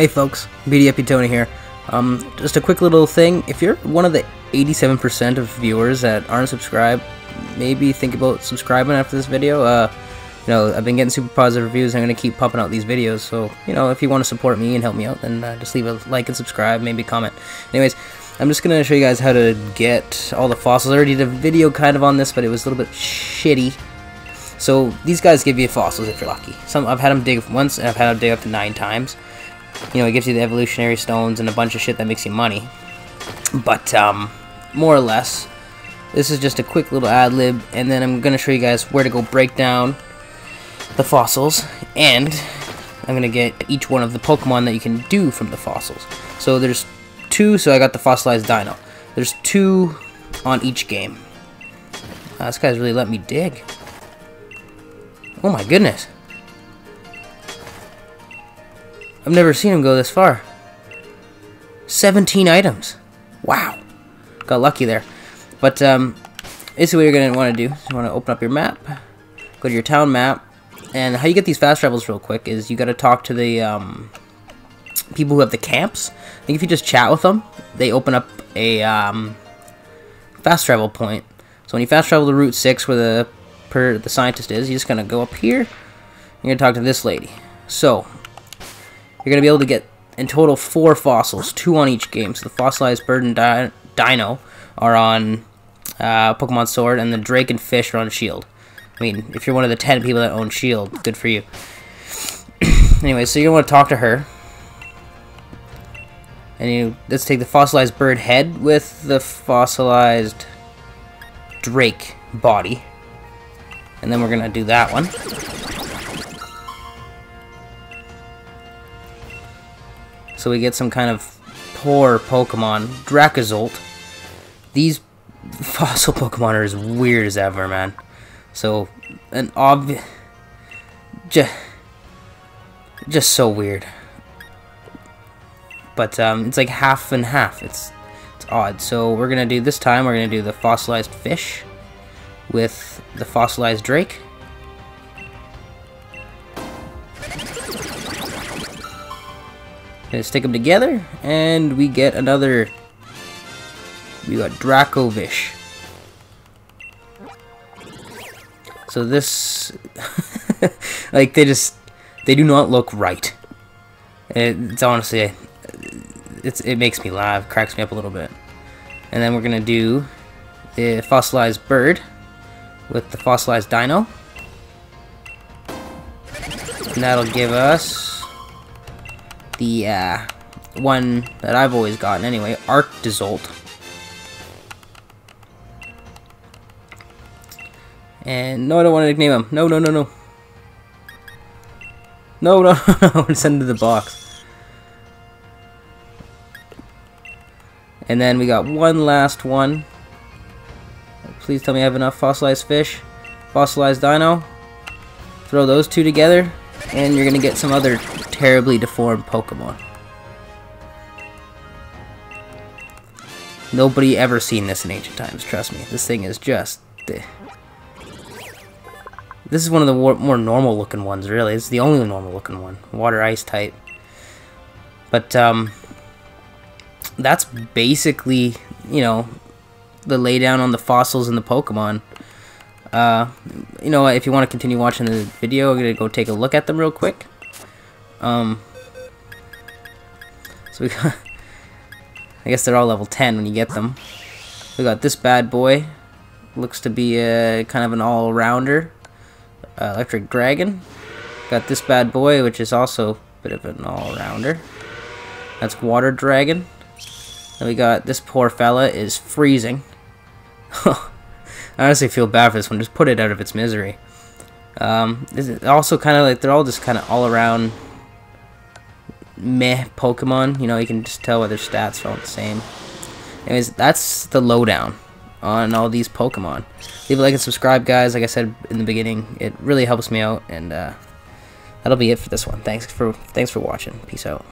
Hey folks, BDFP Tony here. Um, just a quick little thing. If you're one of the 87% of viewers that aren't subscribed, maybe think about subscribing after this video. Uh, you know, I've been getting super positive reviews. I'm going to keep pumping out these videos. So, you know, if you want to support me and help me out, then uh, just leave a like and subscribe, maybe comment. Anyways, I'm just going to show you guys how to get all the fossils. I already did a video kind of on this, but it was a little bit shitty. So, these guys give you fossils if you're lucky. Some I've had them dig once, and I've had them dig up to nine times you know, it gives you the evolutionary stones and a bunch of shit that makes you money. But, um, more or less, this is just a quick little ad lib, and then I'm going to show you guys where to go break down the fossils, and I'm going to get each one of the Pokemon that you can do from the fossils. So there's two, so I got the fossilized dino. There's two on each game. Uh, this guy's really let me dig. Oh my goodness. I've never seen him go this far. 17 items. Wow. Got lucky there. But, um, this is what you're going to want to do. You want to open up your map, go to your town map, and how you get these fast travels real quick is you got to talk to the, um, people who have the camps. I think if you just chat with them, they open up a, um, fast travel point. So when you fast travel to Route 6 where the, per, the scientist is, you're just going to go up here, you're going to talk to this lady. So, you're going to be able to get, in total, four fossils, two on each game. So the fossilized bird and di dino are on uh, Pokemon Sword, and the Drake and Fish are on Shield. I mean, if you're one of the 10 people that own Shield, good for you. anyway, so you're going to want to talk to her. And you let's take the fossilized bird head with the fossilized Drake body. And then we're going to do that one. So we get some kind of poor Pokemon. Dracozolt. These fossil Pokemon are as weird as ever, man. So, an obvious... Just, just so weird. But, um, it's like half and half. It's, it's odd. So, we're gonna do, this time, we're gonna do the fossilized fish with the fossilized Drake. Gonna stick them together, and we get another. We got Dracovish. So this, like they just, they do not look right. It's honestly, uh, it's it makes me laugh, cracks me up a little bit. And then we're gonna do the fossilized bird with the fossilized dino. And that'll give us the uh, one that I've always gotten anyway, Arctozolt. And no, I don't want to nickname him. No, no, no, no. No, no, no, to send him to the box. And then we got one last one. Please tell me I have enough fossilized fish. Fossilized dino. Throw those two together, and you're going to get some other terribly deformed Pokemon. Nobody ever seen this in ancient times, trust me. This thing is just... This is one of the more normal looking ones, really. It's the only normal looking one. Water Ice type. But, um... That's basically, you know, the laydown on the fossils and the Pokemon. Uh, you know, if you want to continue watching the video, I'm going to go take a look at them real quick. Um, so we got, I guess they're all level 10 when you get them. We got this bad boy, looks to be a kind of an all-rounder, uh, Electric Dragon. Got this bad boy, which is also a bit of an all-rounder. That's Water Dragon. Then we got this poor fella is freezing. I honestly feel bad for this one. Just put it out of its misery. Um, also kind of like they're all just kind of all around meh Pokemon. You know, you can just tell whether stats are all the same. Anyways, that's the lowdown on all these Pokemon. Leave a like and subscribe, guys. Like I said in the beginning, it really helps me out, and uh, that'll be it for this one. Thanks for thanks for watching. Peace out.